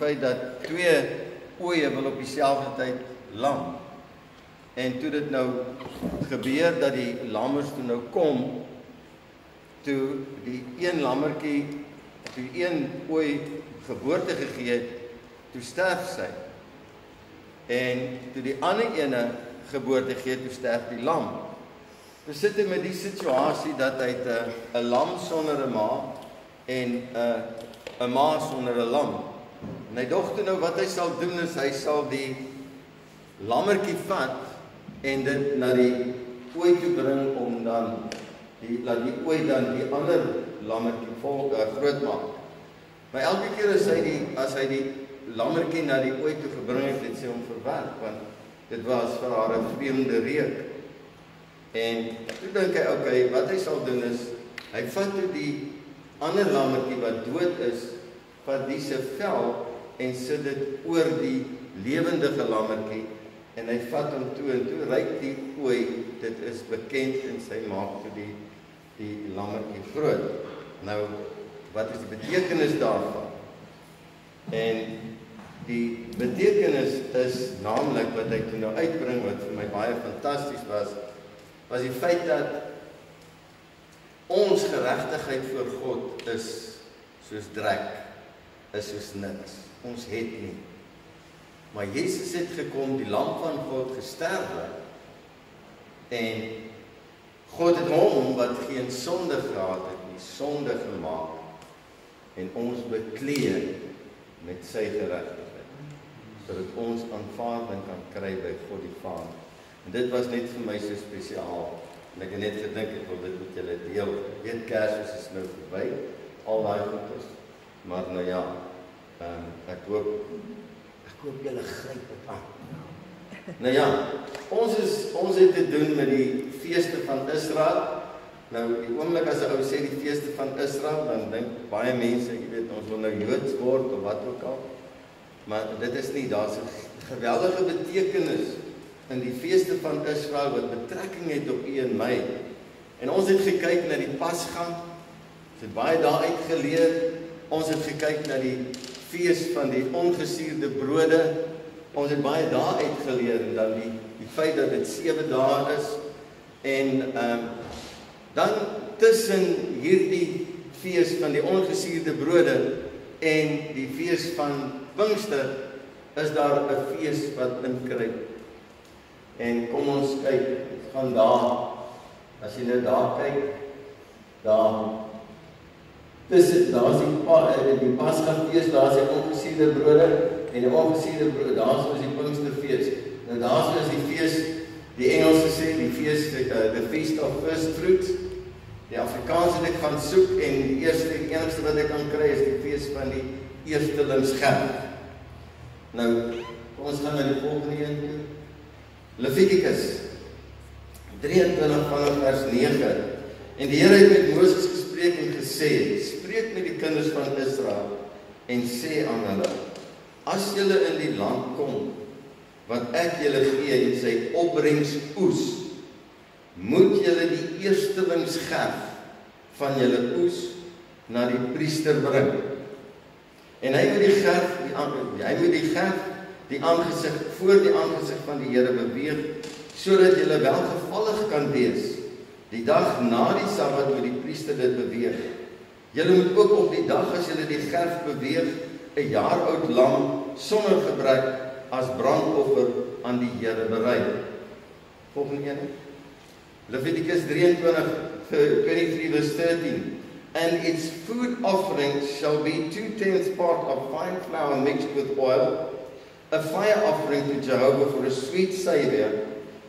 feit dat twee oeye wil op dieselfde tyd lam. En toe dit nou gebeur dat die lammers toe nou kom toe die een lammertjie toe een ooi geboorte gegee het, toe sterf sy. En toe die ander ene geboorte gee, toe sterf die lam. Ons sit hier met die situasie dat hy 'n 'n lam sonder 'n ma en 'n 'n ma sonder 'n lam. En hy dog toe nou wat hy sal doen is hy sal die lammertjie vat en dit na die ooi toe bring om dan die laat die ooi dan die ander lammertjie vol uh, groot maak. Maar elke keer as hy die as hy die lammertjie na die ooi toe gebring het, het sy hom verwerp want dit was vir haar 'n vreemde reuk. En toe dink hy, okay, wat hy sal doen is hy vat toe die ander lammetjie wat dood is, vat die se vel en sit dit oor die lewendige lammetjie en hy vat hom toe en toe ryk die ooi, dit is bekend en sy maak toe die die lammetjie groot. Nou wat is die betekenis daarvan? En die betekenis is naamlik wat hy toe nou uitbring wat vir my baie fantasties was was die feit dat ons geregtigheid voor God is soos drek, is soos niks. Ons het nie. Maar Jesus het gekom, die lam van God gesterwe en God het hom wat geen sonde gehad het nie, sonde gemaak en ons bekleed met sy geregtigheid sodat ons aanvaarding kan kry by God die Vader. En dit was net vir my so spesiaal. En ek het net gedink ek wil dit met julle deel. Weet Kersfees is nou verby. Al daai goedes. Maar nou ja, ehm um, ek hoop ek hoop julle gryp dit aan. Nou ja, ons is ons het te doen met die feeste van Israel. Nou die oomblik as 'n ou sê die feeste van Israel, dan dink baie mense, jy weet, ons wil nou Joods word of wat ook al. Maar dit is nie daar's 'n geweldige betekenis in die feeste van Israel wat betrekking het op U en my. En ons het gekyk na die Pasga. Ons het baie daar uitgeleer. Ons het gekyk na die fees van die ongesuurde brode. Ons het baie daar uitgeleer en dan die die feit dat dit 7 dae is en ehm um, dan tussen hierdie fees van die ongesuurde brode en die fees van Pinkster is daar 'n fees wat inkruip En kom ons kyk, gaan daar. As jy nou daar kyk, daar dis daar's die pa, eh, die Paskafees, daar's die ongesuurde brode en die ongesuurde brode, daar's ons die Pinksterfees. Nou daar's ons die fees, die Engelse sê die fees uh, the feast of first fruits. Die Afrikaans het ek gaan soek en die eerste en enigste wat ek kan kry is die fees van die eerstelingsgerf. Nou, ons gaan na die volgende een toe. Levitikus 23 vanaf vers 9. En die Here het met Moses gespreek en gesê: "Spreek met die kinders van Israel en sê aan hulle: As julle in die land kom wat ek julle gee en sy opbrengs oes, moet julle die eerstelings gerf van julle oes na die priester bring. En hy moet die gerf, die, hy moet die gerf die aangesig voor die aangesig van die Here beweeg sodat jy welgevallig kan wees. Die dag na die Sabbat moet die priester dit beweeg. Julle moet ook op die dag as julle die gerf beweeg 'n jaar oud lam sonder gebrek as brandoffer aan die Here berei. Volgende een. Levitikus 23 23 verse 13 and its food offering shall be 2/10 part of fine flour mixed with oil a fire offering to Jehovah for a sweet savor,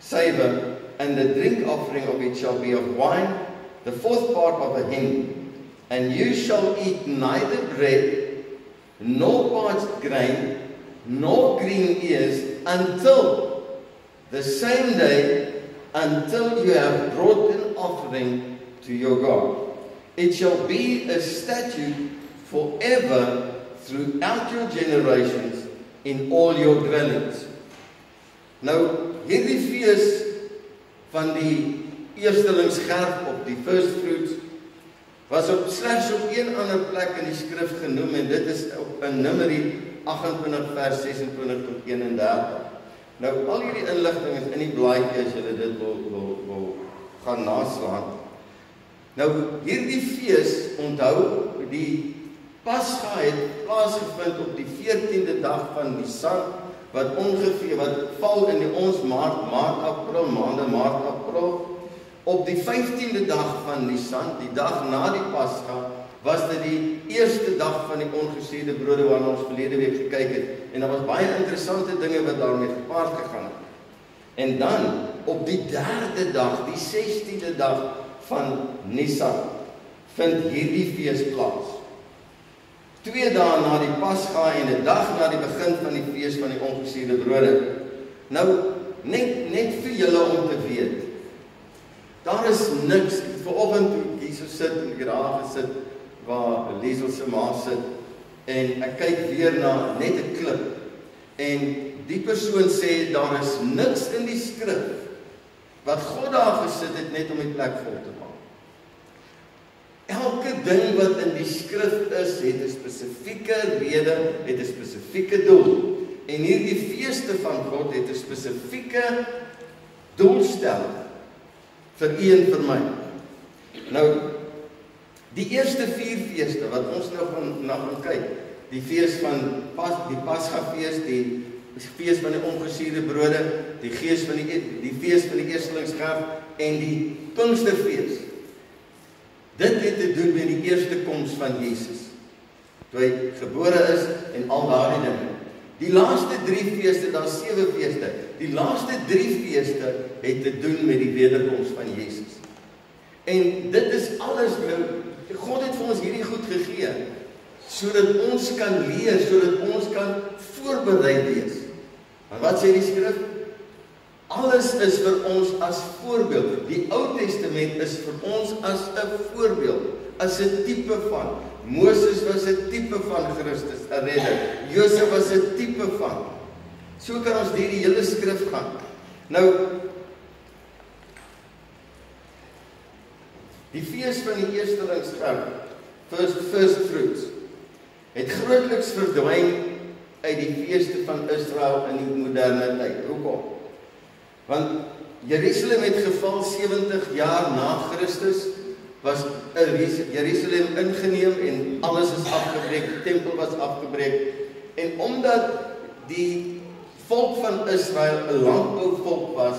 savor, and the drink offering of it shall be of wine, the fourth part of a hin. And you shall eat neither bread, nor parched grain, nor green ears until the same day, until you have brought an offering to your God. It shall be a statute forever throughout your generations in all your dwellings. Nou hierdie fees van die eerstelingsgerf op die first fruits was op slegs op een ander plek in die skrif genoem en dit is op in Numeri 28 vers 26 tot 31. Nou al hierdie inligting is in die blaadjie as julle dit wil wil wil gaan naslaan. Nou hierdie fees onthou die Pasga het plaasgevind op die 14de dag van Nisan wat ongeveer wat val in die ons maart, maart, april, maande maart, april op die 15de dag van Nisan, die dag na die Pasga was dit die eerste dag van die ongesuurde brode waarna ons verlede week gekyk het en daar was baie interessante dinge wat daarmee gepaard gegaan het. En dan op die derde dag, die 16de dag van Nisan vind hierdie fees plaas. Twee dae na die Pasga en 'n dag na die begin van die fees van die ongesuurde brode. Nou net net vir julle om te weet. Daar is niks vanoggend toe so sit en ek daar gesit waar Liesel se ma sit en ek kyk weer na net 'n klip en die persoon sê daar is niks in die skrif wat God daar gesit het net om die plek vol te maak. Elke ding wat in die skrif is, het 'n spesifieke rede, het 'n spesifieke doel. En hierdie feeste van God het 'n spesifieke doelstelling vir u en vir my. Nou die eerste 4 feeste wat ons nou gaan na gaan kyk, die fees van Pas, die Pasgafees, die fees van die ongesuurde brode, die gees van die die fees van die eerstelingsgaf en die Pinksterfees. Dit het te doen met die eerste koms van Jesus. Toe hy gebore is en al daardie dinge. Die laaste 3 feeste, daar's 7 feeste. Die laaste 3 feeste het te doen met die wederkoms van Jesus. En dit is alles nou God het vir ons hierdie goed gegee sodat ons kan leer, sodat ons kan voorberei wees. Maar wat sê die skrif? Alles is vir ons as voorbeeld. Die Ou Testament is vir ons as 'n voorbeeld, as 'n tipe van. Moses was 'n tipe van Christus, 'n redder. Josef was 'n tipe van. So kan ons deur die hele skrif gaan. Nou Die fees van die eerstelingsgeld, first first fruits, het grootliks verdwyn uit die feeste van Israel in die moderne tyd. Hoekom? Want Jerusalem het geval 70 jaar na Christus was Jerusalem ingeneem en alles is afgebreek, die tempel was afgebreek en omdat die volk van Israel 'n landbouvolk was,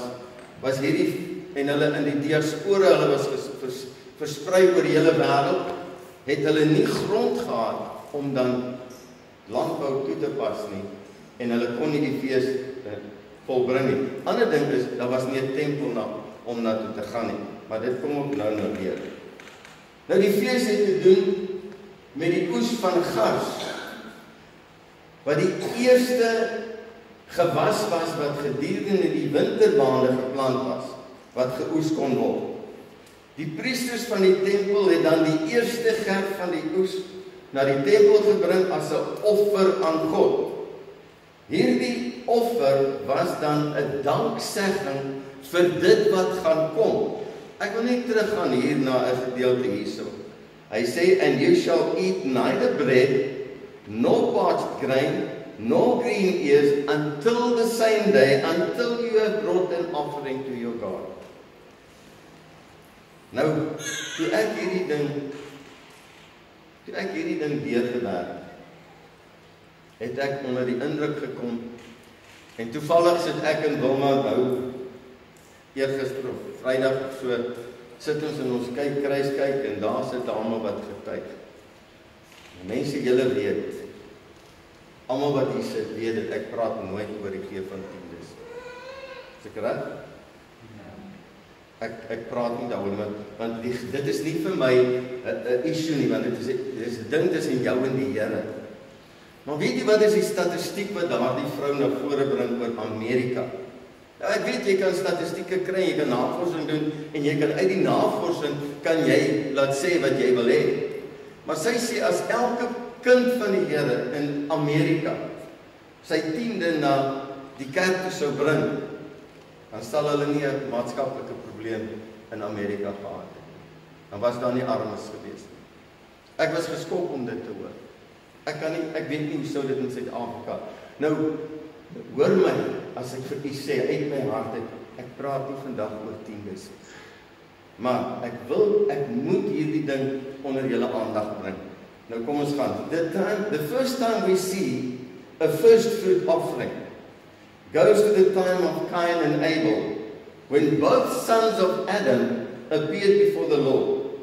was hierdie en hulle in die diaspora, hulle was ges, vers, versprei oor die hele wêreld, het hulle nie grond gehad om dan landbou toe te pas nie en hulle kon nie die fees volbring nie. Ander ding is daar was nie 'n tempel na om na toe te gaan nie, maar dit kom ook nou nou weer. Nou die fees het te doen met die oes van gars wat die eerste gewas was wat gedurende die wintermaande geplant was wat geoes kon word. Die priesters van die tempel het dan die eerste gerf van die oes na die tempel gebring as 'n offer aan God. Hierdie offer was dan 'n danksegging vir dit wat gaan kom. Ek wil net teruggaan hier na 'n gedeelte hierso. Hy sê and you shall eat neither bread nor parched grain nor green ears until the same day until you have brought an offering to your God. Nou, toe ek hierdie ding toe ek hierdie ding weer gewerk het ek onder die indruk gekom en toevallig sit ek in Wilma nou eergister Vrydag of so sit ons in ons kyk kruis kyk en daar sit dame wat getuig. Mense julle weet almal wat hier sit weet dat ek praat nooit oor die gee van tiendes. Seker reg? Ek ek praat nie daaroor want want die, dit is nie vir my 'n issue nie want dit is dit is 'n ding tussen jou en die Here. Maar weet jy wat is die statistiek wat daardie vrou na vore bring oor Amerika? Ja, ek weet jy kan statistieke kry, jy kan navorsing doen en jy kan uit die navorsing kan jy laat sê wat jy wil hê. Maar sy sê as elke kind van die Here in Amerika sy tiende na die kerk toe sou bring, dan sal hulle nie 'n maatskaplike probleem in Amerika gehad het. Dan was daar nie armes gewees nie. Ek was geskok om dit te hoor. Ek kan nie ek weet nie hoe sou dit in Suid-Afrika. Nou hoor my as ek vir u sê uit my hart uit, ek praat nie vandag oor 10 Desember. Maar ek wil ek moet hierdie ding onder julle aandag bring. Nou kom ons gaan. The time the first time we see a first fruit offering goes to the time of Cain and Abel when both sons of Adam appeared before the Lord.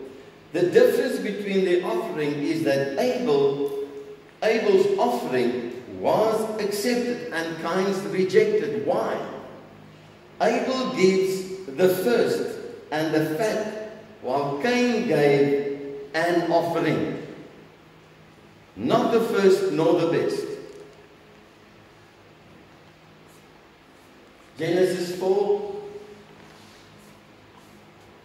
The difference between the offering is that Abel Abel's offering was accepted and Cain's rejected. Why? Abel gives the first and the fat, while Cain gave an offering. Not the first nor the best. Genesis 4,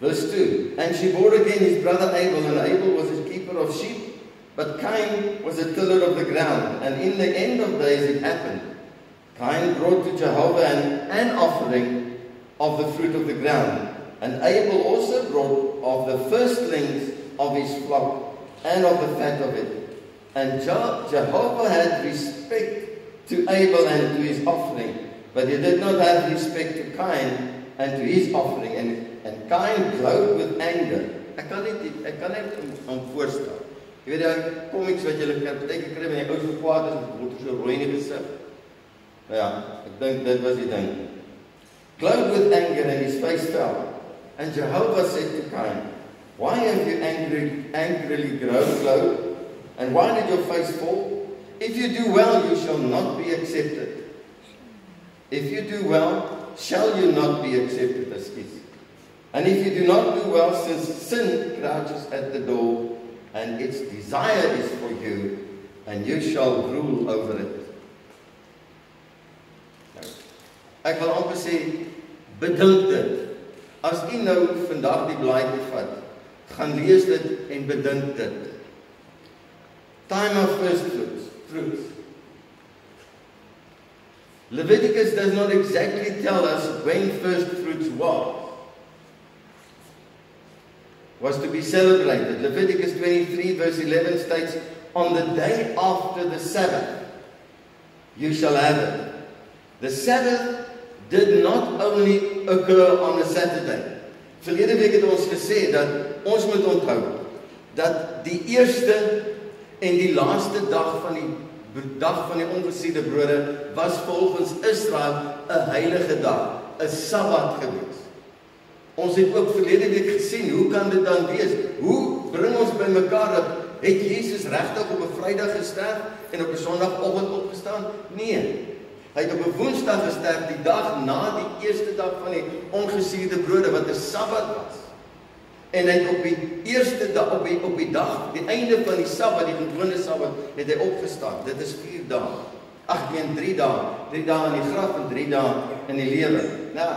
verse 2. And she bore again his brother Abel, and Abel was a keeper of sheep, but Cain was a tiller of the ground. And in the end of days it happened. Cain brought to Jehovah an, an offering of the fruit of the ground. And Abel also brought of the firstlings of his flock and of the fat of it. And Je- Jehovah had respect to Abel and to his offering, but he did not have respect to Cain and to his offering. And, and Cain glowed with anger. Ek kan net ek kan. Jy weet daai komiks wat jy kan baie kry wanneer jy ou so kwaad is met word so rooi in die gesig. Nou ja, ek dink dit was die ding. Glowed with anger and his face fell. And Jehovah said to Cain, Why have you angry, angrily grown glowed? And why did your face fall? If you do well, you shall not be accepted. If you do well, shall you not be accepted as kids? And if you do not do well, since sin crouches at the door, and its desire is for you, and you shall rule over it. Nou, ek wil amper sê bedink dit. As u nou vandag die blaadjie vat, gaan lees dit en bedink dit. Time of first fruits. Fruits. Leviticus does not exactly tell us when first fruits was was to be celebrated. Leviticus 23 verse 11 states, On the day after the Sabbath, you shall have it. The Sabbath did not only occur on a Saturday. Verlede week het ons gesê dat ons moet onthou dat die eerste en die laaste dag van die dag van die ongesuurde brode was volgens Israel 'n heilige dag, 'n Sabbat gewees. Ons het ook verlede week gesien, hoe kan dit dan wees? Hoe bring ons bymekaar dat het Jesus regtig op 'n Vrydag gesterf en op 'n Sondagoggend opgestaan? Nee. Hy het op 'n Woensdag gesterf, die dag na die eerste dag van die ongesuurde brode wat 'n Sabbat was. En hy het op die eerste dag op die op die dag, die einde van die Sabbat, die gewone Sabbat, het hy opgestaan. Dit is 4 dae. Ag nee, 3 dae. 3 dae in die graf en 3 dae in die lewe. Nou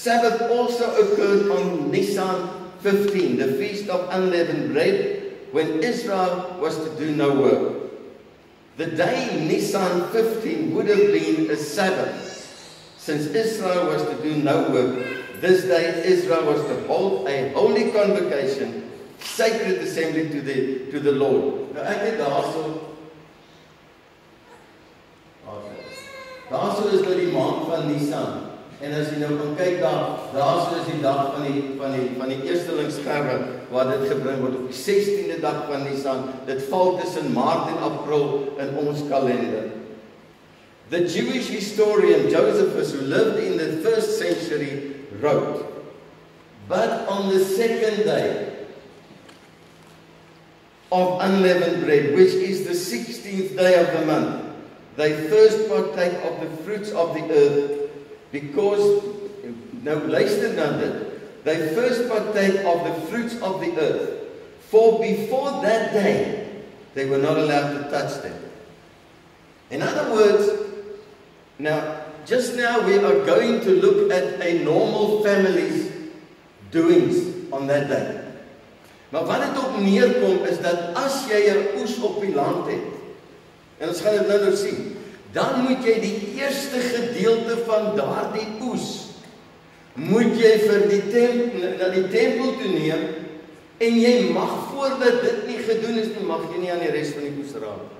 Sabbath also occurred on Nisan 15, the feast of unleavened bread, when Israel was to do no work. The day Nisan 15 would have been a Sabbath, since Israel was to do no work. This day Israel was to hold a holy convocation, sacred assembly to the to the Lord. Nou ek het daarso Daarso is nou die maand van Nisan. En as jy nou kan kyk daar, daarso is die dag van die van die van die eerstelingskerwe waar dit gebring word op die 16de dag van Nisan. Dit val tussen Maart en April in ons kalender. The Jewish historian Josephus who lived in the 1st century wrote, But on the second day of unleavened bread, which is the 16th day of the month, they first partake of the fruits of the earth because nou luister dan dit. They first partake of the fruits of the earth. For before that day they were not allowed to touch them. In other words now just now we are going to look at a normal family's doings on that day. Maar wat dit op neerkom is dat as jy 'n oes op die land het en ons gaan dit nou nou sien dan moet jy die eerste gedeelte van daardie oes moet jy vir die tempel na die tempel toe neem en jy mag voordat dit nie gedoen is nie mag jy nie aan die res van die oes raak